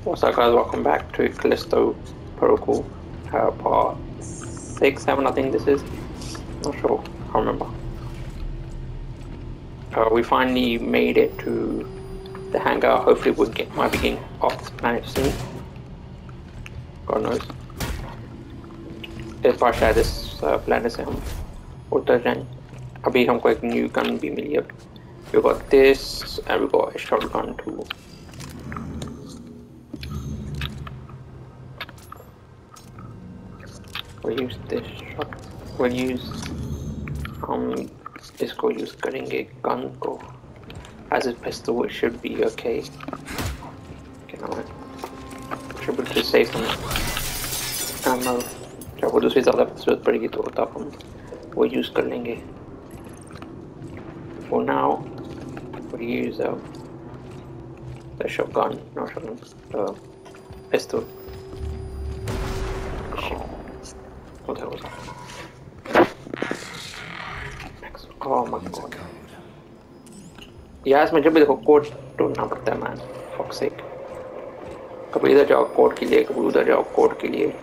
What's up guys, welcome back to Callisto Protocol uh, part 6, 7 I think this is. Not sure, I can't remember. Uh, we finally made it to the hangar, hopefully we'll get, might be getting off this planet soon. God knows. इस बार शायद इस planet से हम उतर जाएं अभी हमको एक न्यू गन भी मिली अब we got this and we got a shotgun too we'll use this shot we'll use हम इसको यूज करेंगे गन को as a pistol it should be okay okay now should be to save some ammo जब वो दूसरी ज़्यादा जरूरत पड़ेगी तो तब हम वो यूज़ कर लेंगे for now we'll use uh, the shotgun no shotgun uh, pistol What the hell was that oh my god यार इसमें जब भी देखो कोड ढूंढना पड़ता है मैन फॉक सेक कभी इधर जाओ कोड के लिए कभी उधर जाओ कोड के लिए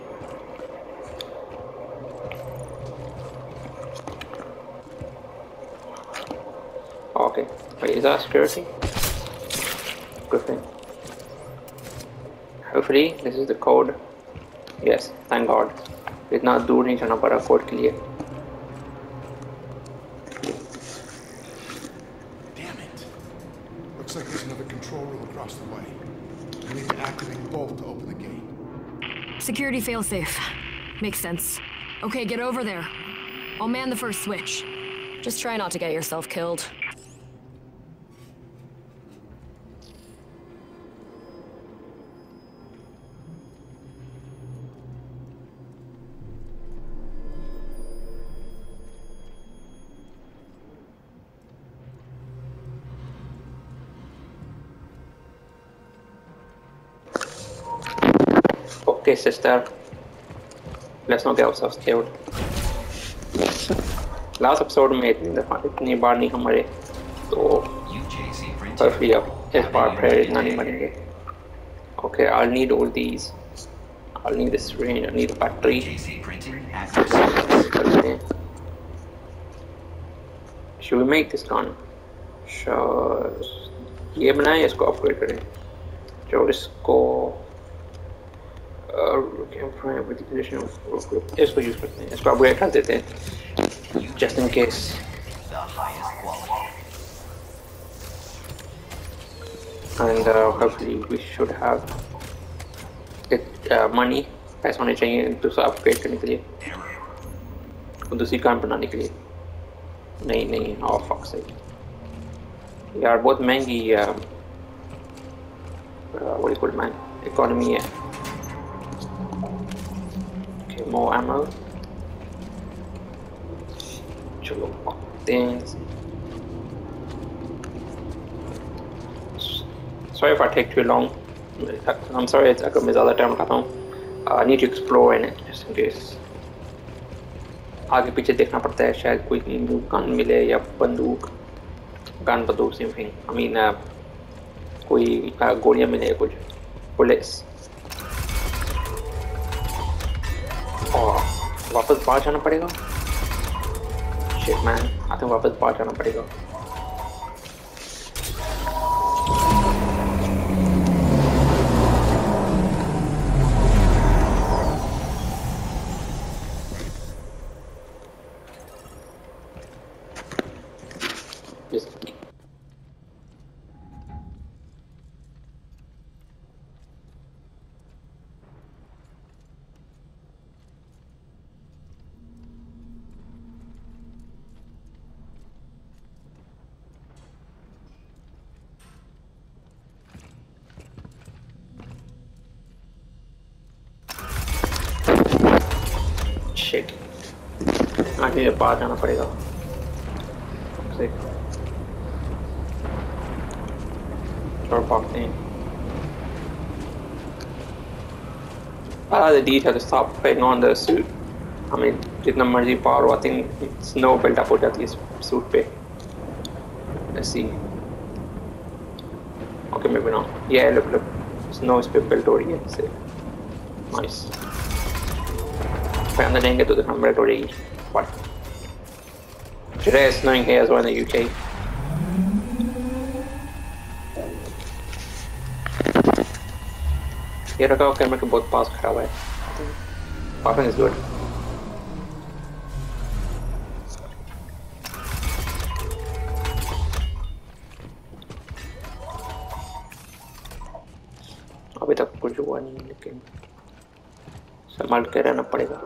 Okay, wait, is that security? Good thing. Hopefully, this is the code. Yes, thank God. इतना दूर नहीं जाना पड़ा कोड के लिए Damn it. Looks like there's another control room across the way. I need to activate the bolt to open the gate. Security failsafe. Makes sense. Okay, get over there. I'll man the first switch. Just try not to get yourself killed. Okay, sister. Let's not get ourselves killed. Last episode में इतनी दफ़ा इतनी बार नहीं हमारे तो पर फिर अब इस बार फिर इतना नहीं मरेंगे okay I need all these I need this range I need battery करते हैं should we make this gun? Sure. ये बनाएँ इसको अपग्रेड करें जो इसको इसको यूज करते हैं इसको अपग्रेड कर देते हैं just in case The highest quality. and uh, hopefully we should have it uh, money पैसे होने चाहिए दूसरा अपग्रेड करने के लिए और दूसरी कार बनाने के लिए नहीं नहीं और फक से यार बहुत महंगी what do you call it man economy है okay more ammo चलो things sorry if I take too long I'm sorry अगर मैं ज़्यादा टाइम लगाता हूँ I need to explore in it just in case आगे पीछे देखना पड़ता है शायद कोई गन मिले या बंदूक गन बंदूक सेम थिंग आई मीन कोई uh, गोलियाँ मिले कुछ बुलेट्स वापस बाहर जाना पड़ेगा? शिट मैन आई थिंक वापस बाहर जाना पड़ेगा Just shit आगे बाहर जाना पड़ेगा भागते हैं Ah, the detail to stop putting जितना मर्ज़ी पावर हो, I think snow build up हो जाती है suit पे. See. Okay, maybe not. Yeah, look, look. Snow इस पे बिल्ट हो रही है इससे नाइस अंदर जाएँगे तो देखना बिल्ट हो जाएगी Today it's snowing here as well in the UK. ये रखा हुआ कैमरा के बहुत पास खड़ा हुआ है पार्किंग इज गुड अभी तक कुछ हुआ नहीं लेकिन संभाल के रहना पड़ेगा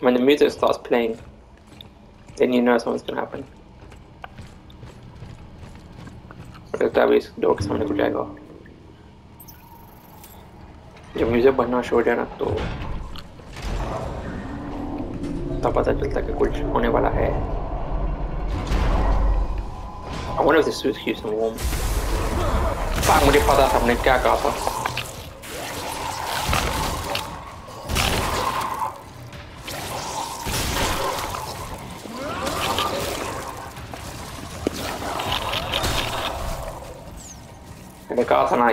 When the music starts playing, then you know something's gonna happen. लगता है अभी इस डोर के सामने कुछ आएगा जब म्यूजिक बनना शुरू हो जाए ना तो तब पता चलता है कि कुछ होने वाला है I wonder if this suit keeps him warm. Fuck, मुझे पता था हमने क्या कहा था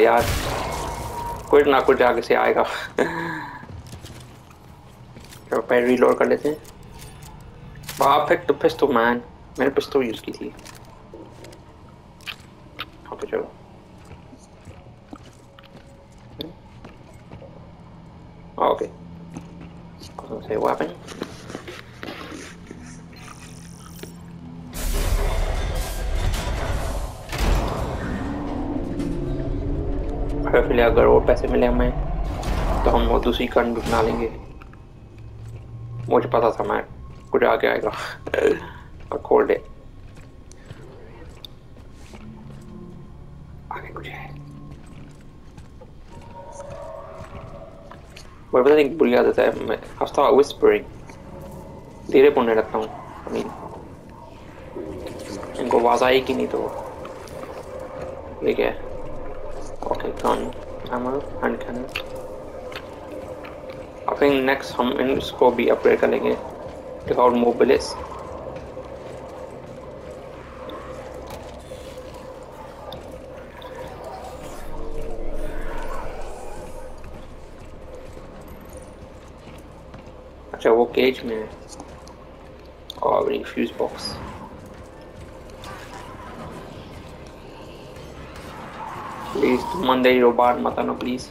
यार। कुछ ना कुछ आगे से आएगा। पहले रीलोड कर लेते हैं। वहाँ फिर तो पिस्टल मैन मैंने पिस्तो यूज़ की थी। फिर अगर और पैसे मिले हमें तो हम वो दूसरी भी बना लेंगे। मुझे पता था मैं कुछ आगे आएगा। और खोल दे। आगे पता नहीं बुरी आदत है। मैं हफ़्ता विस्परिंग धीरे बोलने लगता हूँ। आई मीन इनको आवाज़ आएगी नहीं तो। ठीक है? Okay, gun, ammo, hand cannon. I think next हम इसको भी अपग्रेड करेंगे. मोर बुलेट्स अच्छा वो केज में है. और fuse box Please, Monday robot matano, please.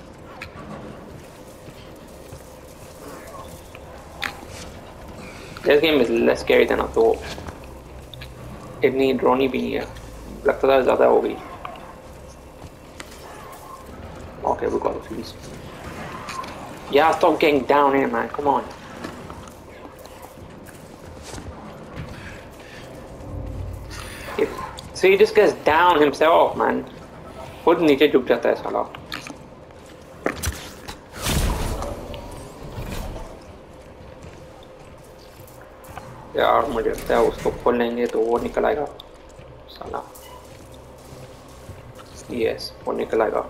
This game is less scary than I thought. इतनी ड्रोनी भी नहीं है लगता था ज़्यादा हो गई Okay, we got the fuse. Yeah, stop getting down here, man. Come on. If, so he just gets down himself, man. खुद नीचे झुक जाता है साला। यार, मुझे लगता है उसको खोल लेंगे तो वो निकल आएगा। साला। यस वो निकल आएगा।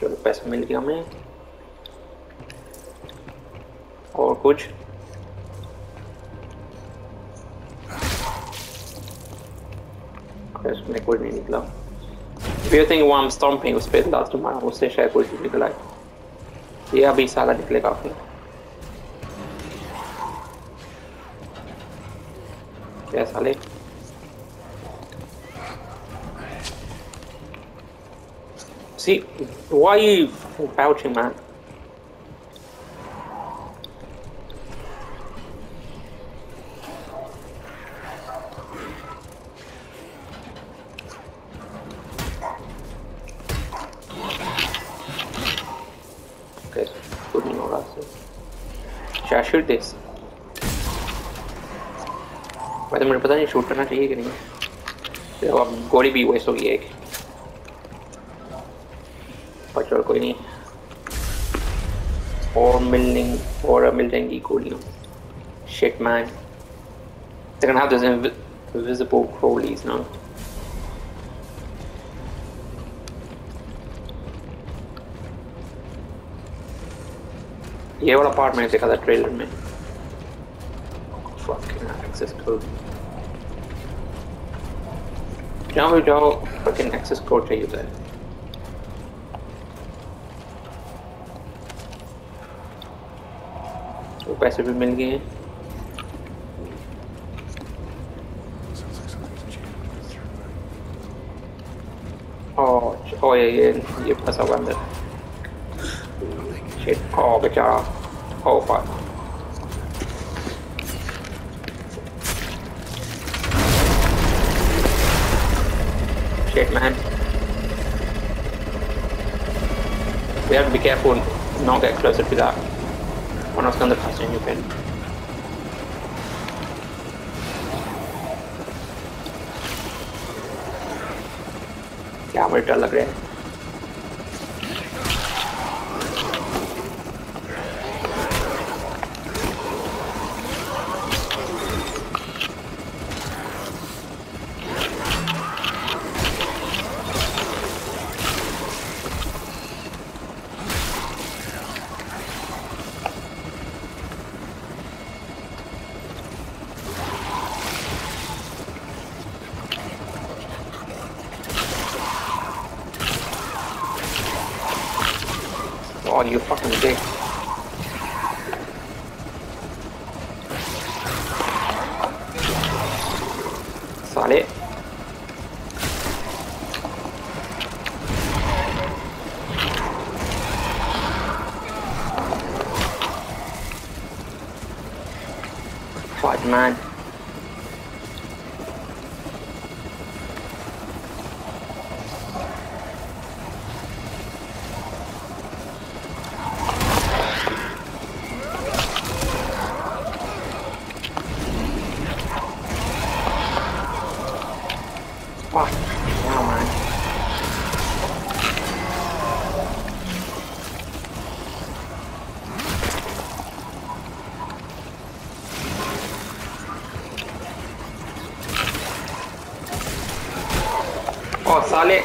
चलो, पैसा मिल गया हमें। और कुछ? इसमें कुछ नहीं निकला you think वो हम stomping उस पे लास्ट मारा उससे शायद कुछ भी निकला ये अभी साला निकलेगा फिर क्या साले See, why are you pouching, man? Okay, good नहीं हो रहा एट दिस वैसे मुझे पता नहीं शूट करना चाहिए कि नहीं। तो अब गोली भी वेस्ट होगी एक। पचोर कोई नहीं। और मिलने और मिल जाएँगी गोलियों। शिट मैन लेकिन हाँ तो इसमें विजिबल क्रोलीज ये वाला पार्ट मैंने देखा था ट्रेलर में एक्सेस कोड जहाँ भी जाओ फकिंग एक्सेस कोड चाहिए होता है वो पैसे भी मिल गए हैं. और ये ये फंसा हुआ अंदर ओ बेचारा। Oh fuck Shit, man. We have to be careful not get closer to that. वरना उसके अंदर फंस जाएंगे फिर क्या मुझे डर लग रहा है Oh, you fucking dick. Oh, साले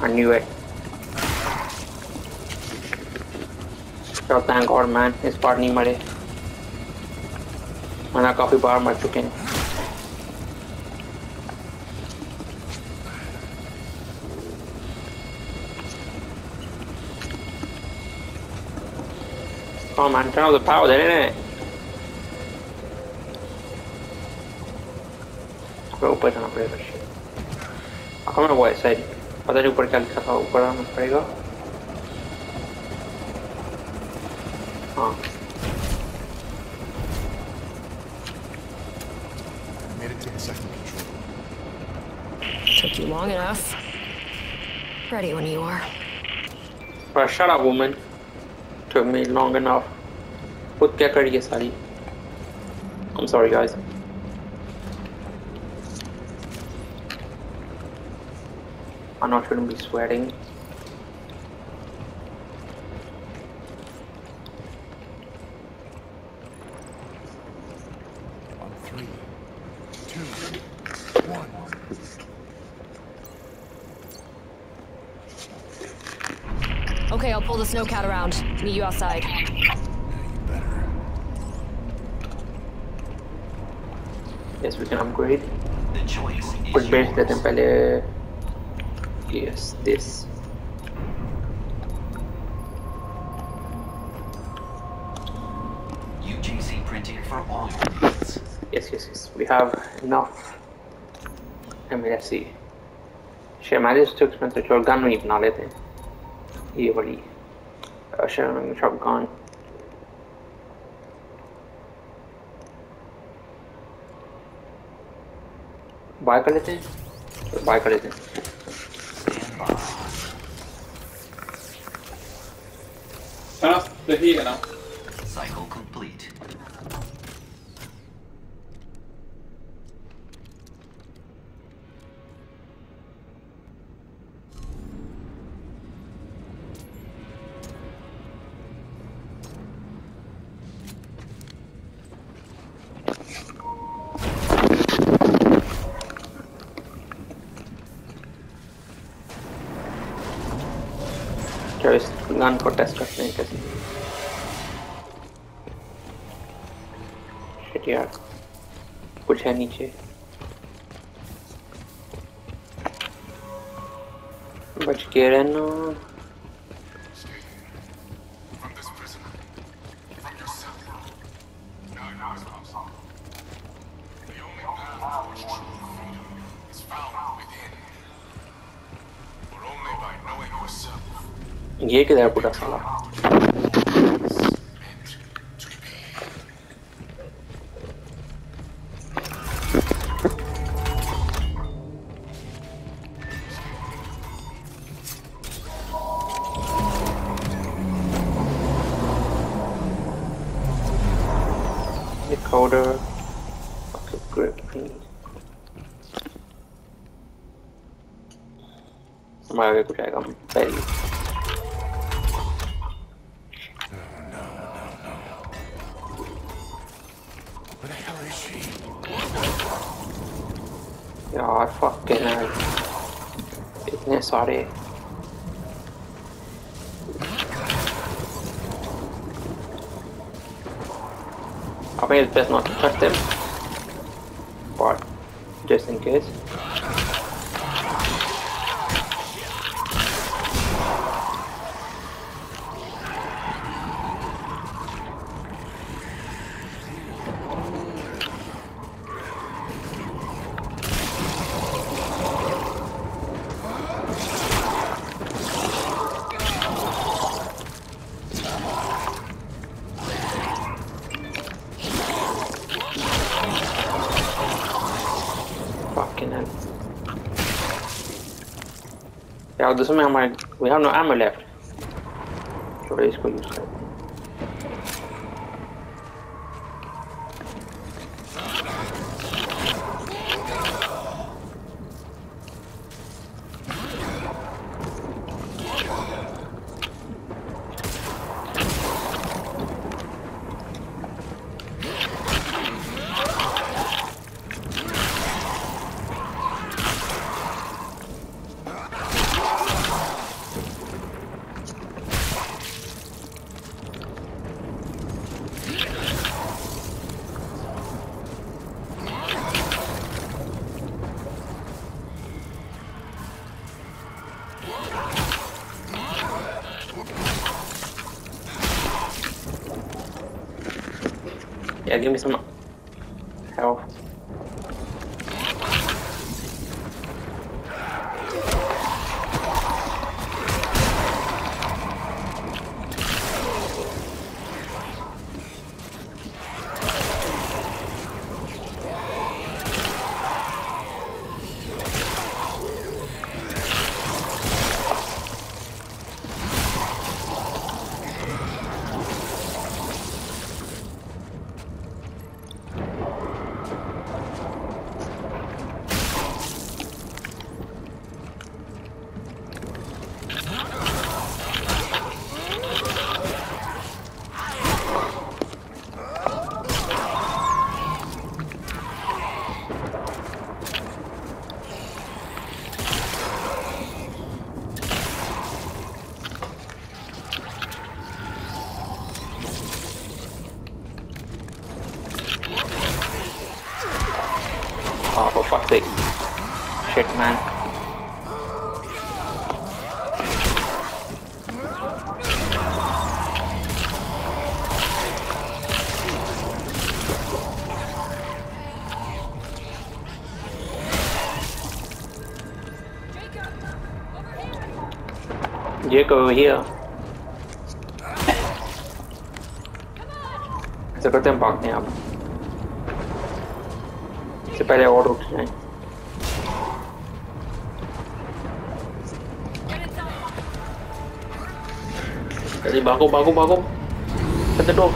I knew it. इस बार नहीं मरे। वरना काफ़ी बार मर चुके हैं। Come on, turn off the power, then innit? इसको ऊपर जाना पड़ेगा shit. I can't remember what it said. पता नहीं ऊपर क्या लिखा था ऊपर आना पड़ेगा हाँ Made it to the second control. Took you long enough. Ready when you are. But shut up woman took me long enough खुद क्या करी है सारी I'm sorry guys I know I shouldn't be sweating On three, two, one. Okay, I'll pull the snowcat around. Meet you outside. yes we can upgrade. Put base best natin pala yes this. UGC printing for all yes yes yes. We have enough I mean let's see شيء معلش too your gun. we need to know later here buddy. Uh, shotgun. Buy कर लेते हैं bye कर लेते हैं Stand by. Turn off the heater now. Cycle को test करते हैं कैसे? यार। कुछ है नीचे। बच के रहना ये किधर पूरा साला is meant to be. decoder okay great please हमारे आगे कुछ आएगा पहले sorry. I think it's best not to touch them. doesn't. We have no ammo left. Go use that. Yeah, give me some health. Shit, man. Jacob over here. ऐसा करते हैं भागते हैं आप इससे पहले और उठ जाए जल्दी भागो भागो भागो Shut the door.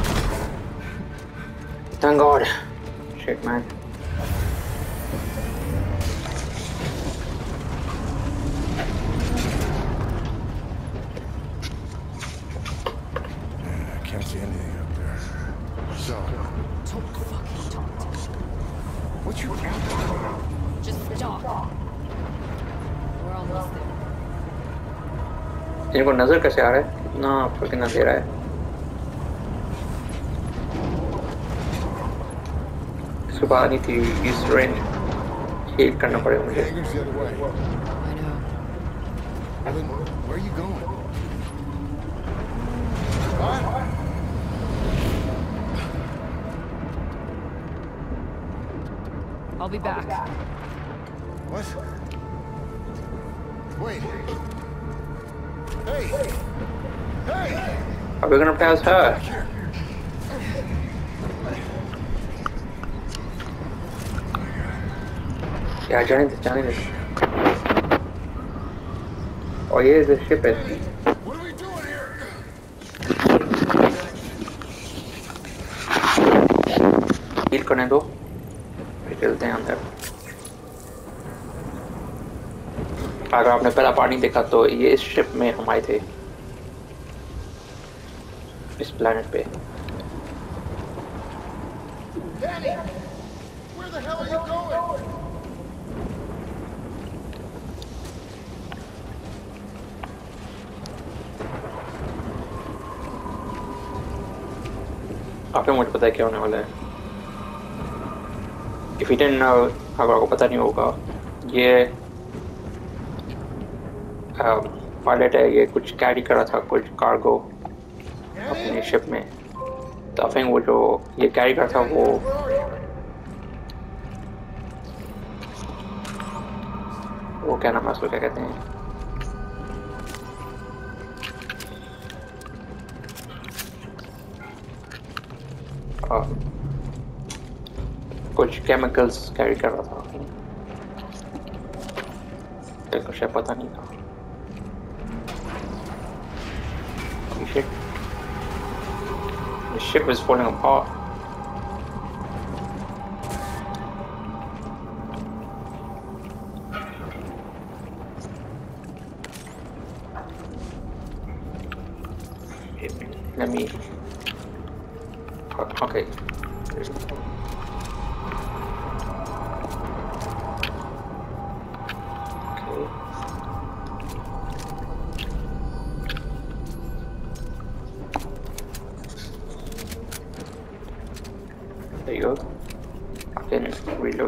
Thank God. Shit, man. I can't see anything up there. So, Don't fucking talk to me. what you after? Just stop. We're almost there. इनको नजर कैसे आ रहा है No, fucking nabieraj. सुबह आनी थी इस रेंज हील करना पड़ेगा मुझे Where are you going? Fine. I'll be back. What? Wait. Hey! hey. Are we gonna pass her? Yeah, join this, join this. Oh yeah, the ship is. What are we doing here? Heal करने दो फिर चलते हैं अंदर अगर आपने पहला पानी देखा तो ये इस शिप में हम आए थे प्लेनेट पे? आपने मुझे पता है क्या होने वाला है? इफ़ यू डिडंट नो अगर आपको पता नहीं होगा। ये पायलट है ये कुछ कैरी करा था कुछ कार्गो शिप में। तो आई थिंक वो जो ये कैरी कर था वो? वो क्या नाम है उसको, क्या कहते हैं? कुछ केमिकल्स कैरी कर रहा था। मेरे को शायद पता नहीं था। Ship is falling apart. Let me. Okay.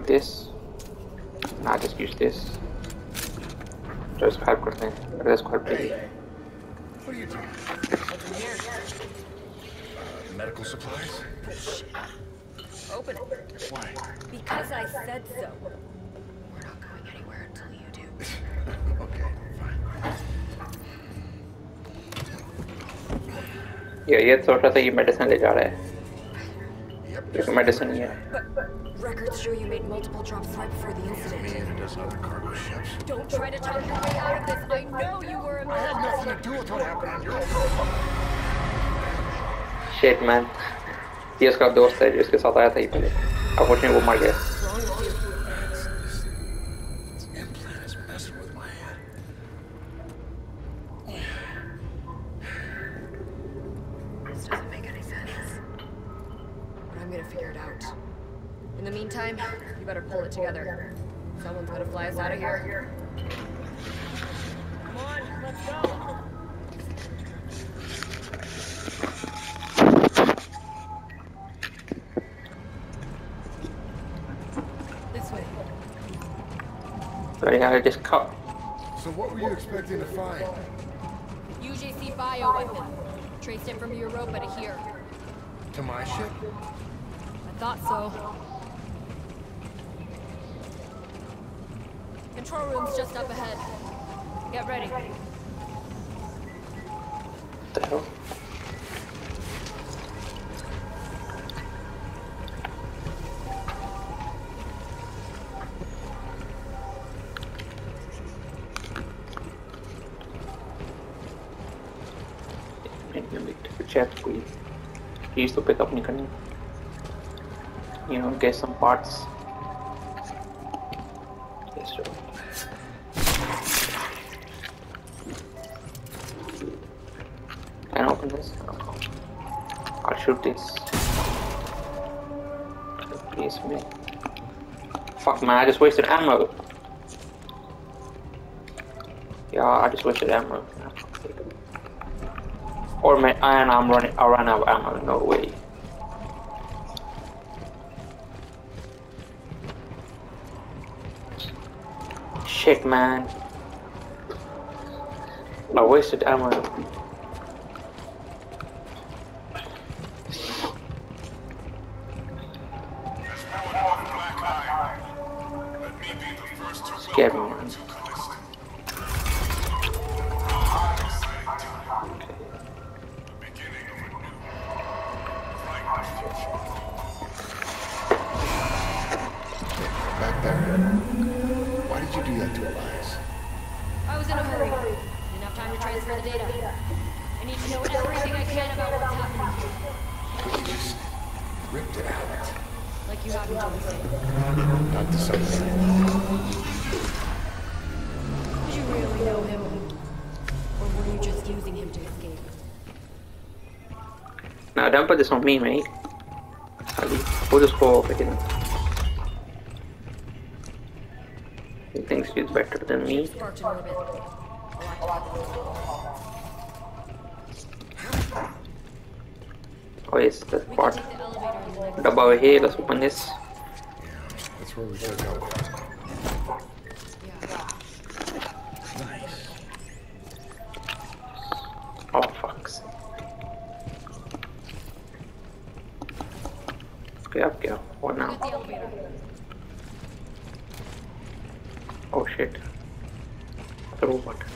this. Now just use this. Just help करते हैं. Let's help please. What are you doing? Medical supplies? Open it. Why? Because I said so. We're not going anywhere until you do. Okay, fine. ये ये सोच रहा था ये medicine ले जा रहा है Yep. लेकिन मेडिसिन नहीं है But records show you made multiple drops right before the Me incident. and a dozen other cargo ships. Don't try to talk your way out of this. I know you were I had involved. nothing to do with what happened on your own. Shed man ये उसका दोस्त है जो इसके साथ आया था ये पहले अनफॉर्चुनेटली वो मर गया In the meantime, you better pull it together. Someone's gonna fly us out of here. Come on, let's go. This way. So I just cut. So what were you expecting to find? UJC bioweapon. Traced it from Europa to here. To my ship? I thought so. Control room's just up ahead. Get ready. What the hell? Let me check we used to pick up Nikon. You know, get some parts. Yes, sure. This. Please, me. Fuck man, I just wasted ammo. Yeah, I just wasted ammo. Or may, and I'm running. I ran out of ammo. No way. Shit, man. I wasted ammo. Why did you do that to Elias? I was in a hurry. Didn't have time to transfer the data. I need to know everything I can about what's happening here. You just ripped it out. Like you haven't told me. Not to some extent. Did you really know him? Or were you just using him to escape? Now don't put this on me, mate. Ali, We'll just go over here. Thinks he's better than me. Oh yes, can part. Double here, let's open this. That's where we should go. Nice. Oh fucks. Okay, up here. What Get now? the elevator. Oh shit. The robot. Look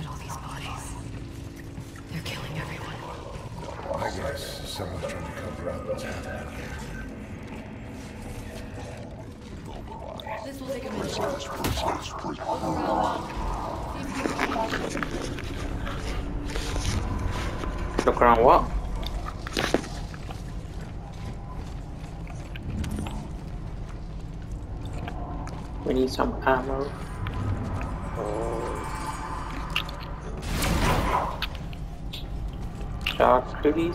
at all these bodies. They're killing everyone. I guess someone's trying to cover up what's happening here. This will take a minute. Look around what? We need some ammo. Oh. Shark cooties.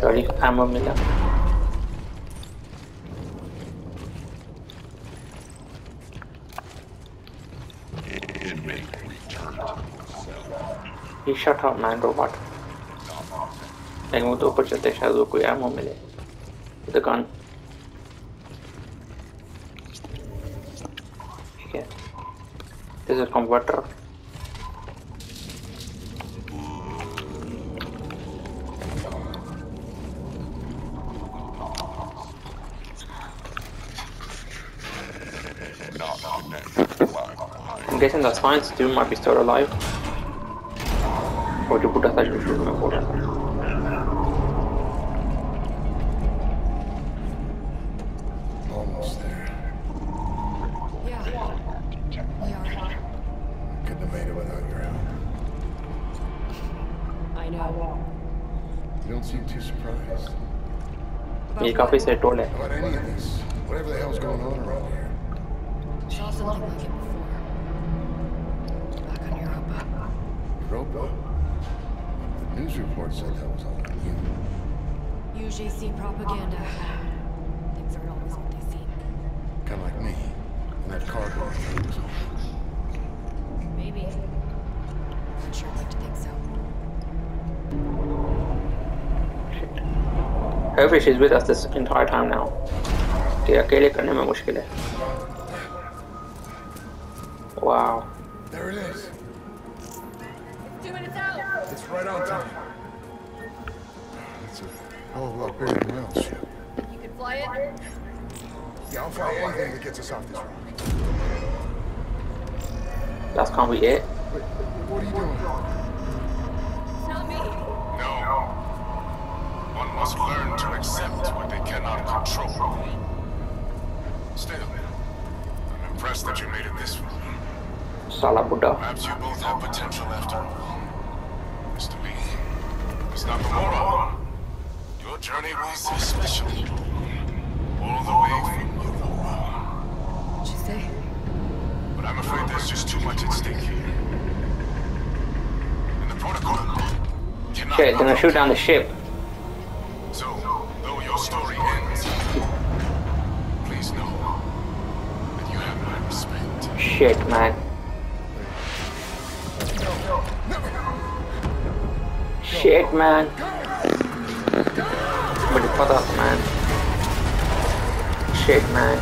Sorry, ammo मिला He shut up man robot. लेकिन वो तो ऊपर चलते शायद वो कोई ammo मिले the gun ठीक है this is converter I'm guessing the science student might be still alive. और जो बुढ़ा था जो शुरू में बोल रहा था Almost there. Yeah. We are. Couldn't have made it without your help. I know. You don't seem too surprised. ये काफी set role Hopefully she's with us this entire time now कि अकेले करने में मुश्किल है Wow There it is. Two minutes out! It's right on time. It's a hell of a lot bigger than my own ship. You can fly it? Yeah, I'll fly anything that gets us off this rock. That's can't be it Wait, what are you doing? It's not me. No. One must learn to accept what they cannot control. Still, I'm impressed that you made it this far. salaabudha Perhaps you both have potential after all. Mr. Lee, Miss Nakamura, your journey was special. All the way from Aurora. She say? But I'm afraid there's just too much at stake here. And the protocol cannot... Shit, they're shoot down the ship. Shit, man. Shit, man. Somebody put up, man. Shit, man.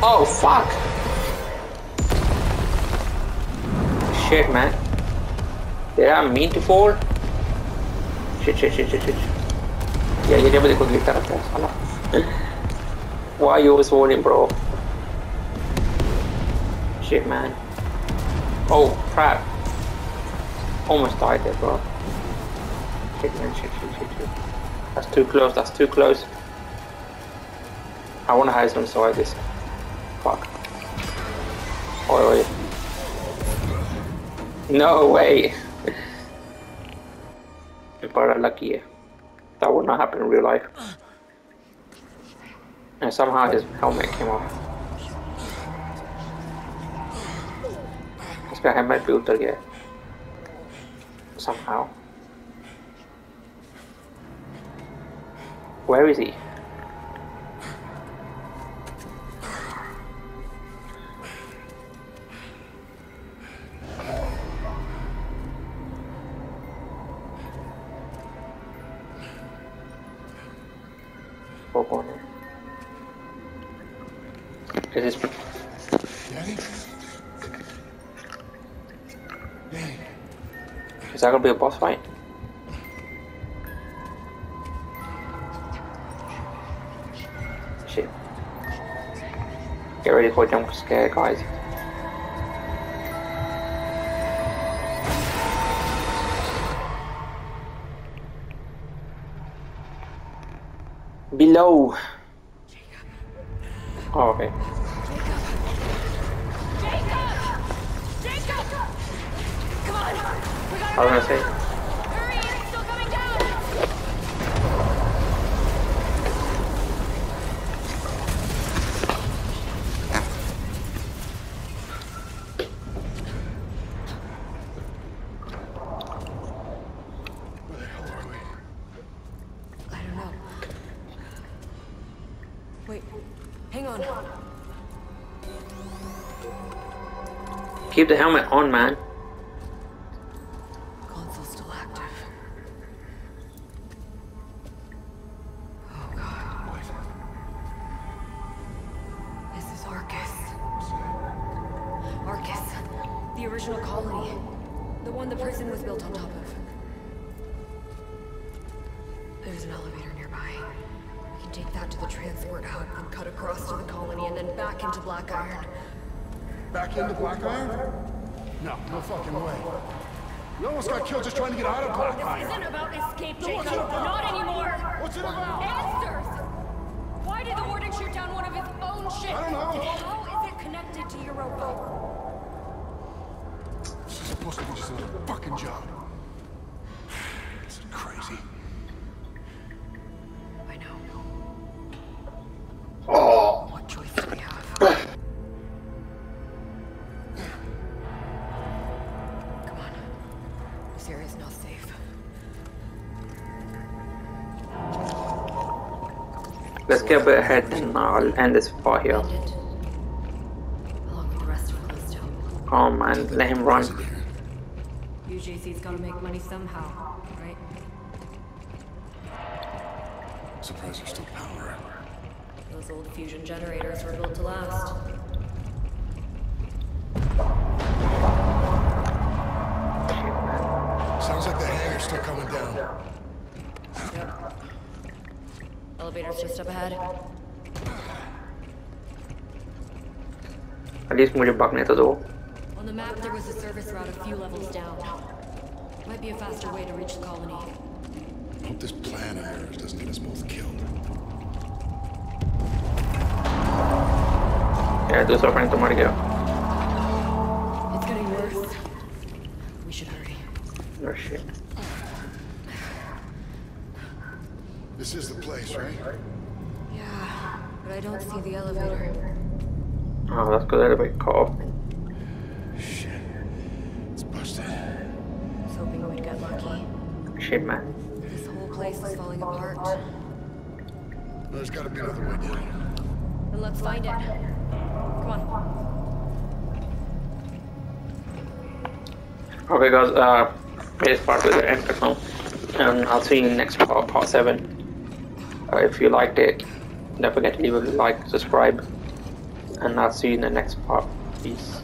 Oh, fuck! Shit, man. Did I mean to fall? Shit, shit, shit, shit, shit. Ya, ya me dejó gritar atrás. Hola. Why are you always falling, bro? Shit, man. Oh, crap. Almost died there, bro. Shit, man, shit, shit, shit, shit. That's too close, that's too close. I wanna hide inside this. Fuck. Oh, wait. No way. I lucky, yeah. that would not happen in real life. And somehow his helmet came off. इसका helmet भी उतर गया somehow. Where is he? That gonna be a boss fight? Shit. Get ready for a jump scare, guys. Below. Keep the helmet on, man. Fucking job. This is crazy. I know. Oh. What choice do we have? Come on. This area's not safe. Let's get a bit ahead and I'll end this part here. End it. Along with the rest of Callisto. Oh man, let him run. UJC's gotta make money somehow, right? Surprised there's still power. Those old fusion generators were built to last. Sounds like the hangar's still coming down. Yep. Elevator's just up ahead. At least मुझे भागने तो दो. On the map, there was a service route a few levels down. might be a faster way to reach the colony. I hope this plan of yours doesn't get us both killed. Yeah, do so frente, Mario. It's getting worse. We should hurry. Oh shit. This is the place, right? Yeah, but I don't see the elevator. Oh, that's good. Elevator cut off. Shit, man. This whole place is falling apart. There's gotta be another way down. Then let's find it. Come on. Okay, guys. Uh, this part is the end now, and I'll see you in next part, part seven. Uh, if you liked it, don't forget to leave a like, subscribe, and I'll see you in the next part. Peace.